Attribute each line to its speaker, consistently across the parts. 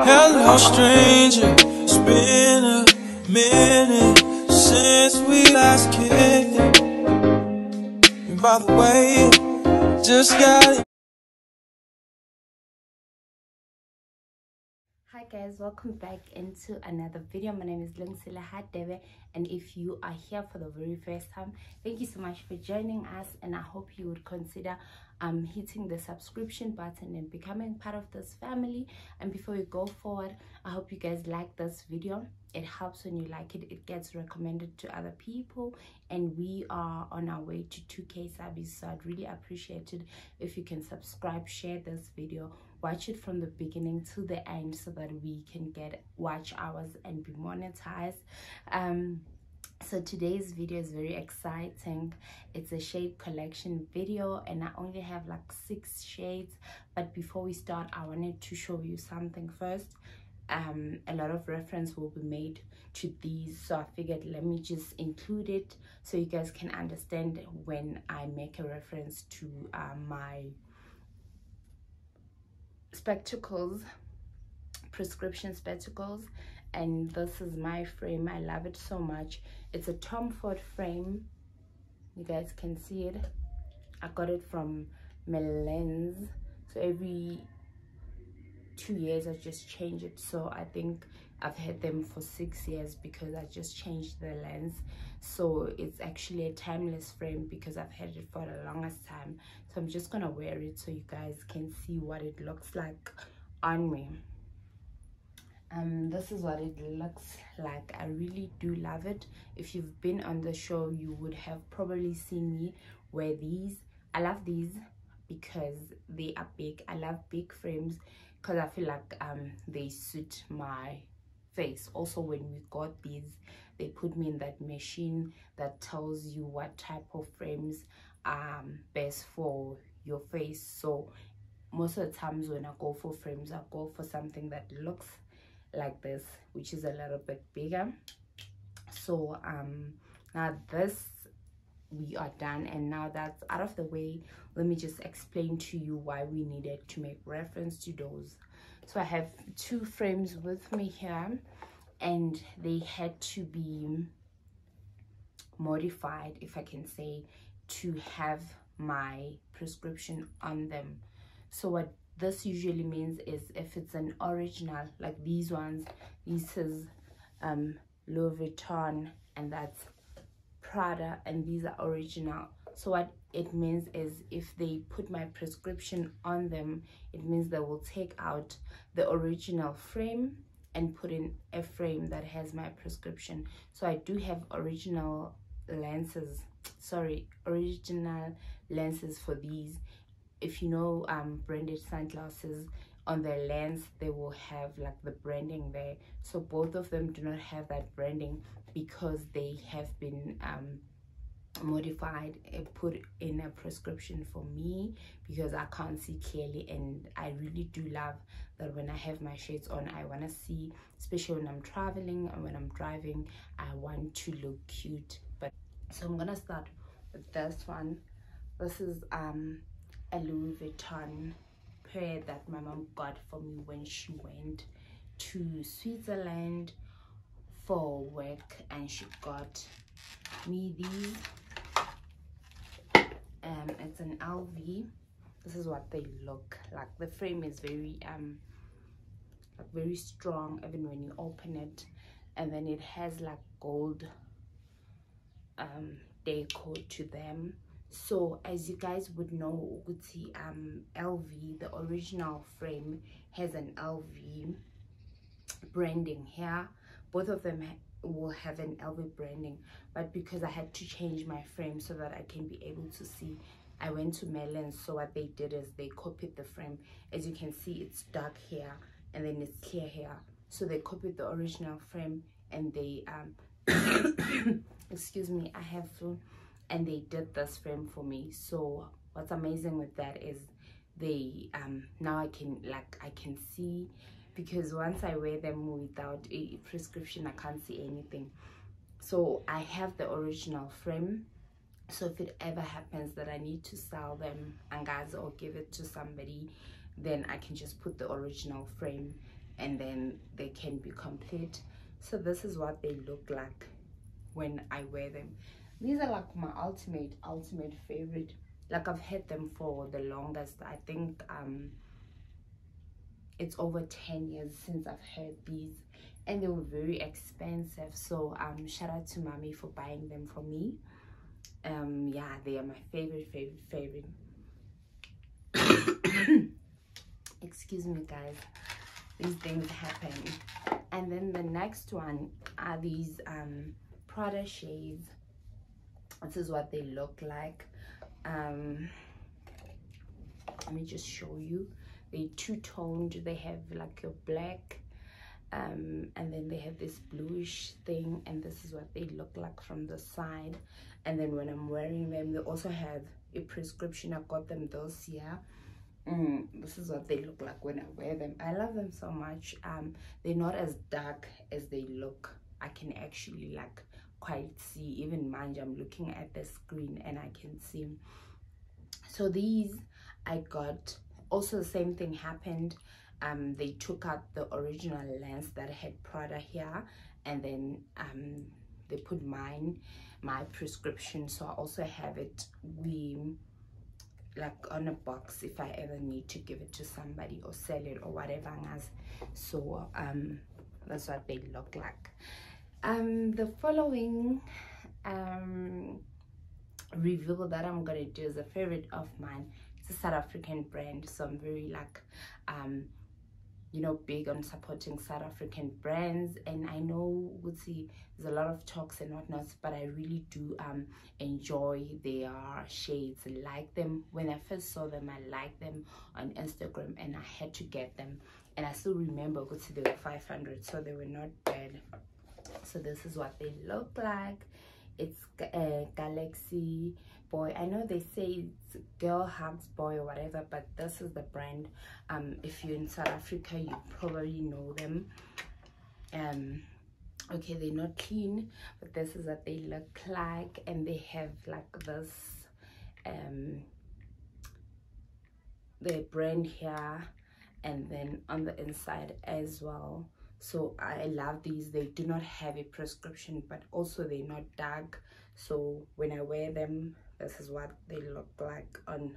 Speaker 1: Hello, stranger. It's been a minute since we last kicked it. And by the way, just got it.
Speaker 2: Guys, welcome back into another video. My name is Lungisile Hadebe and if you are here for the very first time, thank you so much for joining us and I hope you would consider um hitting the subscription button and becoming part of this family. And before we go forward, I hope you guys like this video. It helps when you like it. It gets recommended to other people and we are on our way to 2k subs. So I'd really appreciate it if you can subscribe, share this video watch it from the beginning to the end so that we can get watch hours and be monetized. Um so today's video is very exciting. It's a shade collection video and i only have like six shades but before we start i wanted to show you something first. Um a lot of reference will be made to these so i figured let me just include it so you guys can understand when i make a reference to uh, my spectacles prescription spectacles and this is my frame. I love it so much. It's a tom ford frame. You guys can see it. I got it from Mellins. so every two years i just changed it. So i think i've had them for six years because i just changed the lens. So it's actually a timeless frame because i've had it for the longest time. So i'm just gonna wear it so you guys can see what it looks like on me. Um this is what it looks like. I really do love it. If you've been on the show you would have probably seen me wear these. I love these because they are big. I love big frames because i feel like um they suit my face. Also when we got these they put me in that machine that tells you what type of frames um best for your face. So most of the times when i go for frames i go for something that looks like this which is a little bit bigger. So um now this we are done. And now that's out of the way let me just explain to you why we needed to make reference to those. So i have two frames with me here and they had to be modified if i can say to have my prescription on them. So what this usually means is if it's an original like these ones this is um louis vuitton and that's prada and these are original. So what it means is if they put my prescription on them it means they will take out the original frame and put in a frame that has my prescription. So i do have original lenses. Sorry original lenses for these. If you know um branded sunglasses on the lens they will have like the branding there. So both of them do not have that branding because they have been um modified and put in a prescription for me because i can't see clearly and i really do love that when i have my shades on i want to see especially when i'm traveling and when i'm driving i want to look cute. But so i'm gonna start with this one. This is um a louis vuitton pair that my mom got for me when she went to switzerland for work and she got me these um it's an lv this is what they look like. The frame is very um like very strong even when you open it. And then it has like gold um decor to them. So as you guys would know Uguti, um lv the original frame has an lv branding here both of them will have an LV branding but because I had to change my frame so that I can be able to see I went to Melon so what they did is they copied the frame. As you can see it's dark here and then it's clear here so they copied the original frame and they um excuse me I have flu and they did this frame for me. So what's amazing with that is they um now I can like I can see because once I wear them without a prescription, I can't see anything. So I have the original frame. So if it ever happens that I need to sell them and guys or give it to somebody, then I can just put the original frame and then they can be complete so this is what they look like when I wear them these are like my ultimate ultimate favorite like I've had them for the longest I think um it's over 10 years since I've had these and they were very expensive. So um shout out to mommy for buying them for me. Um yeah they are my favorite favorite favorite. Excuse me guys. These things happen. And then the next one are these um prada shades. This is what they look like. Um let me just show you they two-toned they have like a black um and then they have this bluish thing and this is what they look like from the side. And then when i'm wearing them they also have a prescription. I got them this year. Mm, this is what they look like when i wear them. I love them so much. Um they're not as dark as they look. I can actually like quite see. Even mind i'm looking at the screen and i can see. So these i got also the same thing happened. Um they took out the original lens that had prada here and then um they put mine my prescription. So i also have it we like on a box if i ever need to give it to somebody or sell it or whatever so um that's what they look like. Um the following um reveal that i'm gonna do is a favorite of mine it's a south african brand so i'm very like um you know big on supporting south african brands. And i know we'll see there's a lot of talks and whatnot but i really do um enjoy their shades. Like them. When i first saw them i liked them on instagram and i had to get them. And i still remember go to the 500 so they were not bad. So this is what they look like it's a galaxy boy. I know they say it's girl hugs boy or whatever but this is the brand. Um if you're in south africa you probably know them. Um okay they're not clean but this is what they look like and they have like this um the brand here and then on the inside as well so i love these. They do not have a prescription but also they're not dark. So when i wear them this is what they look like on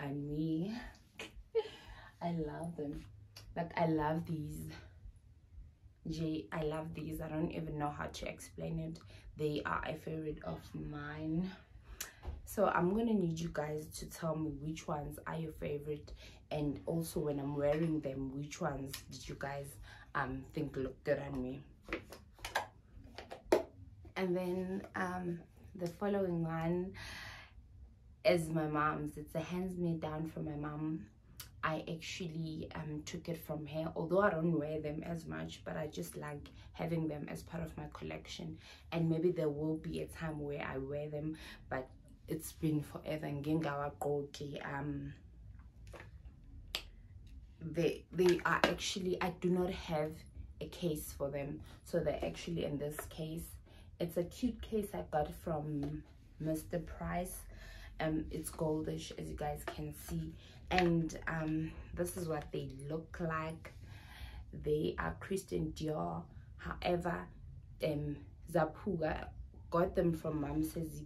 Speaker 2: on me. I love them. Like i love these. J i love these. I don't even know how to explain it. They are a favorite of mine. So i'm gonna need you guys to tell me which ones are your favorite. And also when i'm wearing them which ones did you guys um think look good on me. And then um the following one is my mom's. It's a hands me down from my mom. I actually um, took it from her although I don't wear them as much but I just like having them as part of my collection. And maybe there will be a time where I wear them but it's been forever. And ngingawa um they they are actually I do not have a case for them. So they're actually in this case. It's a cute case I got from Mr. Price. Um it's goldish as you guys can see. And um this is what they look like. They are Christian Dior. However um Zapuga got them from mom says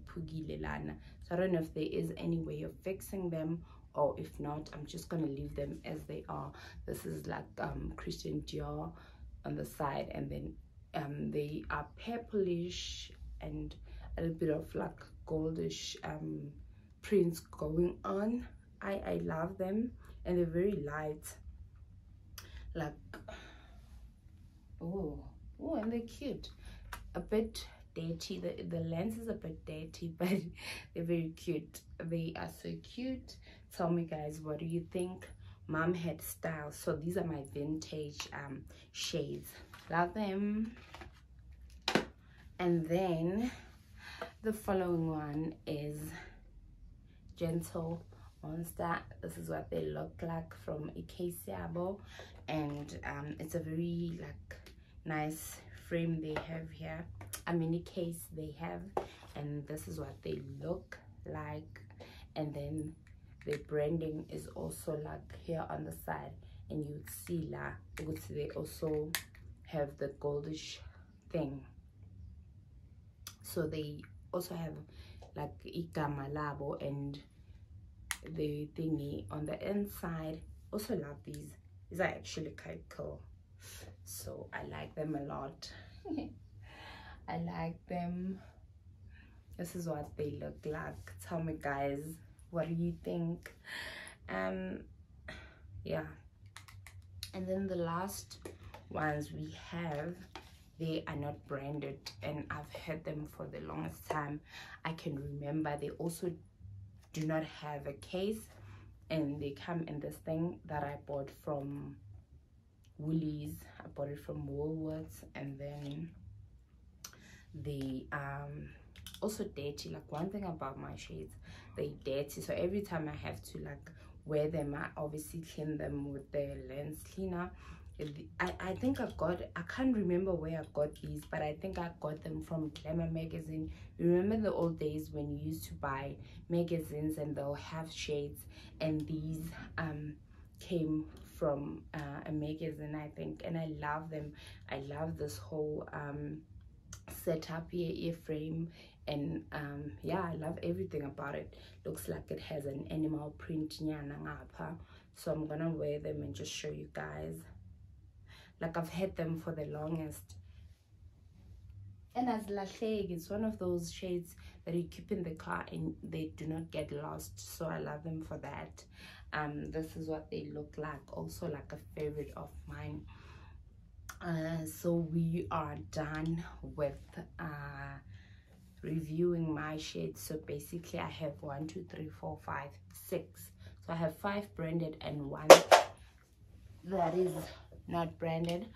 Speaker 2: Lana. So I don't know if there is any way of fixing them or if not I'm just gonna leave them as they are. This is like um Christian Dior on the side and then um they are purplish and a little bit of like goldish um prints going on. I i love them and they're very light. Like oh oh and they're cute. A bit dirty. The the lens is a bit dirty but they're very cute. They are so cute. Tell me guys what do you think mom had style? So these are my vintage um shades. Love them. And then the following one is gentle monster. This is what they look like from Ikeisiabo and um, it's a very like nice frame they have here a mini case they have and this is what they look like. And then the branding is also like here on the side and you would see la they also have the goldish thing. So they also have like igama labo and the thingy on the inside. Also love these. These are actually quite cool so i like them a lot. I like them. This is what they look like. Tell me guys what do you think? Um yeah. And then the last ones we have they are not branded and i've had them for the longest time. I can remember they also do not have a case and they come in this thing that i bought from woolies. I bought it from woolworths and then the um also dirty. Like one thing about my shades they dirty. So every time i have to like wear them i obviously clean them with the lens cleaner. I, I think I got, I can't remember where I got these, but I think I got them from Glamour magazine. Remember the old days when you used to buy magazines and they'll have shades and these um, came from uh, a magazine, I think, and I love them. I love this whole um, setup here, earframe, and um, yeah, I love everything about it. Looks like it has an animal print, so I'm gonna wear them and just show you guys like I've had them for the longest and as lahleki it's one of those shades that you keep in the car and they do not get lost. So i love them for that. Um this is what they look like. Also like a favorite of mine. Uh, so we are done with uh reviewing my shades. So basically i have one two three four five six. So i have five branded and one that is not branded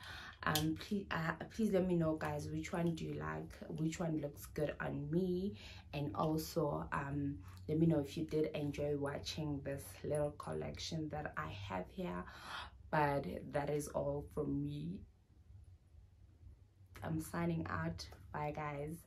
Speaker 2: um please uh, please let me know guys which one do you like which one looks good on me? And also um let me know if you did enjoy watching this little collection that i have here. But that is all from me. I'm signing out. Bye guys